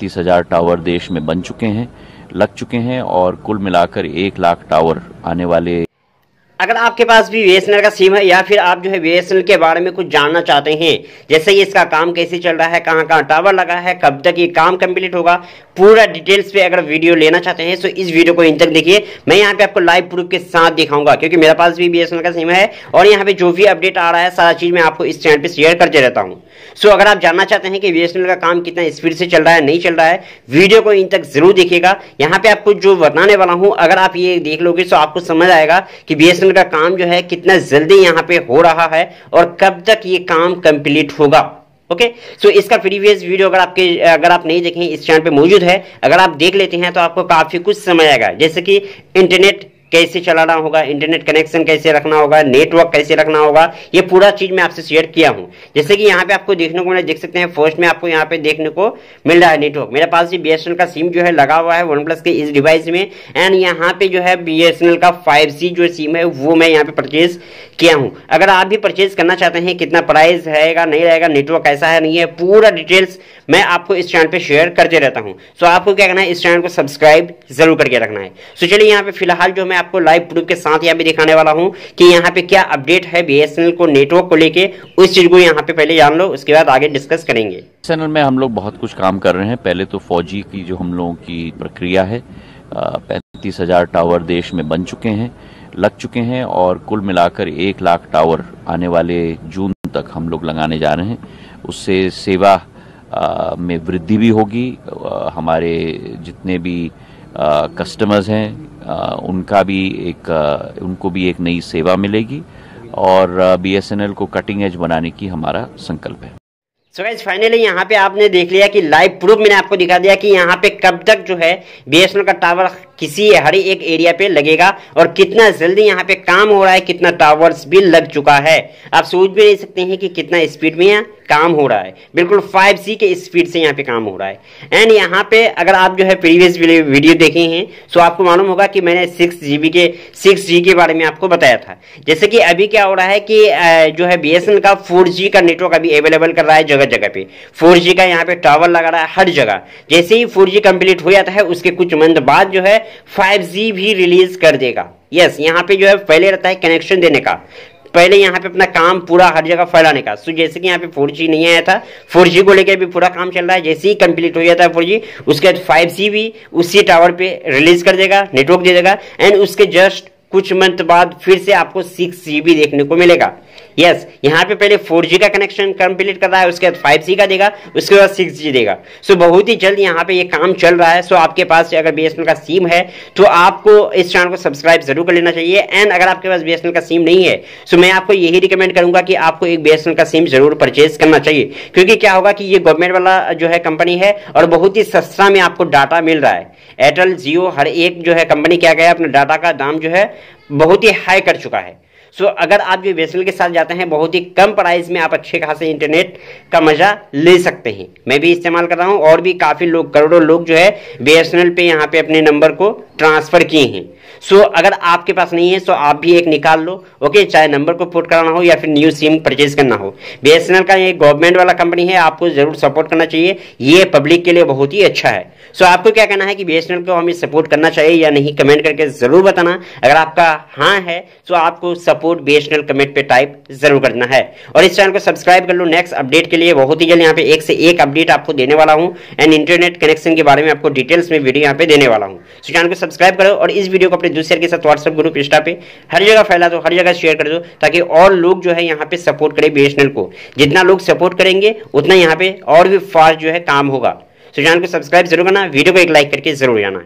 तीस हज़ार टावर देश में बन चुके हैं, लग चुके हैं और कुल मिलाकर एक लाख टावर आने वाले। अगर आपके पास भी बीएसएनएल का सिम है या फिर आप जो है बीएसएनएल के बारे में कुछ जानना चाहते हैं, जैसे इसका काम कैसे चल रहा है, कहाँ कहाँ टावर लगा है, कब तक ये काम कंप्लीट होगा, पूरा डिटेल्स पे अगर वीडियो लेना चाहते हैं तो इस वीडियो को इन तक देखिए। मैं यहाँ पे आपको लाइव प्रूफ के साथ दिखाऊँगा, क्योंकि मेरे पास भी बी का सिम है और यहाँ पे जो भी अपडेट आ रहा है, सारा चीज़ मैं आपको इस चैनल पर शेयर करते रहता हूँ। सो अगर आप जानना चाहते हैं कि बी का काम कितना स्पीड से चल रहा है नहीं चल रहा है वीडियो को इन तक ज़रूर देखिएगा। यहाँ पे आपको जो बताने वाला हूँ अगर आप ये देख लोगे तो आपको समझ आएगा कि बी का काम जो है कितना जल्दी यहाँ पे हो रहा है और कब तक ये काम कंप्लीट होगा। Okay okay? सो so, इसका प्रीवियस वीडियो अगर आपके अगर आप नहीं देखें इस चैनल पे मौजूद है अगर आप देख लेते हैं तो आपको काफ़ी कुछ समझ आएगा। जैसे कि इंटरनेट कैसे चलाना होगा इंटरनेट कनेक्शन कैसे रखना होगा नेटवर्क कैसे रखना होगा, ये पूरा चीज़ मैं आपसे शेयर किया हूँ। जैसे कि यहाँ पे आपको देखने को मैं देख सकते हैं फ़र्स्ट में आपको यहाँ पे देखने को मिल रहा है नेटवर्क मेरे पास भी बीएसएनएल का सिम जो है लगा हुआ है वन प्लस के इस डिवाइस में एंड यहाँ पे जो है बीएसएनएल का फाइव जो सिम है, वो मैं यहाँ पे परचेज किया हूँ। अगर आप भी परचेज करना चाहते हैं, कितना प्राइस रहेगा, नहीं रहेगा नेटवर्क कैसा है, नहीं है, पूरा डिटेल्स मैं आपको इस चैनल पे शेयर करते रहता हूँ। सो आपको क्या करना है, इस चैनल को सब्सक्राइब ज़रूर करके रखना है। सो चलिए यहाँ पे फ़िलहाल जो मैं आपको लाइव प्रूफ के साथ यहाँ पे दिखाने वाला हूँ कि यहाँ पे क्या अपडेट है बीएसएनएल को नेटवर्क को लेके। उस चीज़ को यहाँ पे पहले जान लो उसके बाद आगे डिस्कस करेंगे। चैनल में हम लोग बहुत कुछ काम कर रहे हैं। पहले तो फौजी की जो हम लोगों की प्रक्रिया है पैंतीस हज़ार टावर देश में बन चुके हैं लग चुके हैं और कुल मिलाकर एक लाख टावर आने वाले जून तक हम लोग लगाने जा रहे हैं। उससे सेवा आ, में वृद्धि भी होगी। हमारे जितने भी कस्टमर्स हैं उनका भी एक उनको भी एक नई सेवा मिलेगी और बीएसएनएल को कटिंग एज बनाने की हमारा संकल्प है। सो गाइज़ फाइनली यहाँ पे आपने देख लिया कि लाइव प्रूफ मैंने आपको दिखा दिया कि यहाँ पे कब तक जो है बीएसएनएल का टावर किसी हर एक एरिया पे लगेगा और कितना जल्दी यहाँ पे काम हो रहा है, कितना टावर्स भी लग चुका है। आप सोच भी नहीं सकते हैं कि कितना स्पीड में यहाँ काम हो रहा है। बिल्कुल 5G के स्पीड से यहाँ पे काम हो रहा है। एंड यहाँ पे अगर आप जो है प्रीवियस वीडियो देखे हैं तो आपको मालूम होगा कि मैंने सिक्स जीबी के सिक्स जी के बारे में आपको बताया था। जैसे कि अभी क्या हो रहा है कि जो है बी का फोर का नेटवर्क अभी अवेलेबल कर रहा है जगह जगह पे। फोर का यहाँ पे टावर लगा रहा है हर जगह। जैसे ही फोर कंप्लीट हो जाता है, उसके कुछ मंथ बाद जो है 5G भी रिलीज़ कर देगा। यस yes, यहाँ पे जो है पहले रहता है कनेक्शन देने का। पहले यहाँ पे अपना काम पूरा हर जगह फैलाने का। सो जैसे कि यहाँ पे 4G नहीं आया था 4G को लेकर भी पूरा काम चल रहा है। जैसे ही कंप्लीट हो जाता है 4G उसके बाद 5G भी उसी टावर पे रिलीज़ कर देगा नेटवर्क दे देगा। एंड उसके जस्ट कुछ मंथ बाद फिर से आपको सिक्स देखने को मिलेगा। यस यहाँ पे पहले 4G का कनेक्शन कंप्लीट कर रहा है, उसके बाद 5G का देगा, उसके बाद 6G देगा। सो बहुत ही जल्द यहाँ पे ये काम चल रहा है। सो आपके पास अगर बी का सिम है तो आपको इस चैनल को सब्सक्राइब ज़रूर कर लेना चाहिए। एंड अगर आपके पास बी का सिम नहीं है सो मैं आपको यही रिकमेंड करूँगा कि आपको एक बी का सिम ज़रूर परचेज करना चाहिए। क्योंकि क्या होगा कि ये गवर्नमेंट वाला जो है कंपनी है, और बहुत ही सस्ता में आपको डाटा मिल रहा है। एयरटेल जियो हर एक जो है कंपनी क्या गया, अपने डाटा का दाम जो है, बहुत ही हाई कर चुका है। सो so, अगर आप जो वेसल के साथ जाते हैं बहुत ही कम प्राइस में आप अच्छे खासे इंटरनेट का मज़ा ले सकते हैं। मैं भी इस्तेमाल कर रहा हूँ और भी काफ़ी लोग करोड़ों लोग जो है BSNL पे यहाँ पे अपने नंबर को ट्रांसफ़र किए हैं। सो so, अगर आपके पास नहीं है तो आप भी एक निकाल लो ओके चाहे नंबर को पोर्ट कराना हो या फिर न्यू सिम परचेज करना हो। बीएसएनएल का ये गवर्नमेंट वाला कंपनी है आपको ज़रूर सपोर्ट करना चाहिए। ये पब्लिक के लिए बहुत ही अच्छा है। सो so, आपको क्या कहना है कि बीएसएनएल को हमें सपोर्ट करना चाहिए या नहीं? कमेंट करके ज़रूर बताना। अगर आपका हाँ है तो आपको सपोर्ट बीएसएनएल कमेंट पे टाइप ज़रूर करना है। और इस चैनल को सब्सक्राइब कर लो। नेक्स्ट अपडेट के लिए बहुत ही जल्द यहाँ पे एक से एक अपडेट आपको देने वाला हूँ। एंड इंटरनेट कनेक्शन के बारे में आपको डिटेल्स में वीडियो यहाँ पे देने वाला हूँ। चैनल को सब्सक्राइब करो और इस वीडियो को अपने दूसरे के साथ व्हाट्सएप ग्रुप इंस्टा पे, हर जगह फैला दो, हर जगह शेयर कर दो, ताकि और लोग जो है यहाँ पे सपोर्ट करें बी को। जितना लोग सपोर्ट करेंगे, उतना यहाँ पे और भी फास्ट जो है काम होगा। सो चैनल को सब्सक्राइब ज़रूर करना वीडियो को एक लाइक करके ज़रूर जाना।